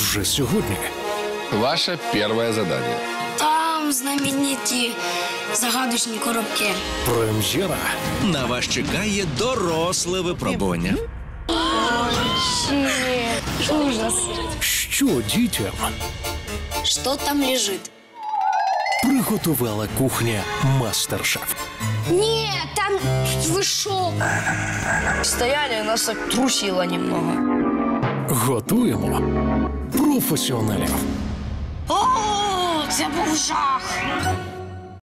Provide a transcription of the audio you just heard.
вже сьогодні. Ваше первое задание. Там знамениті загадочні коробки. Прем'єра На вас чекає доросле випробування. Ужас. Що дітям Що там лежить? приготувала кухня Мастер-Шеф. Ні, там ви шо? Стояли, нас так трусило немного. Готуємо професіоналів. О, це був жах.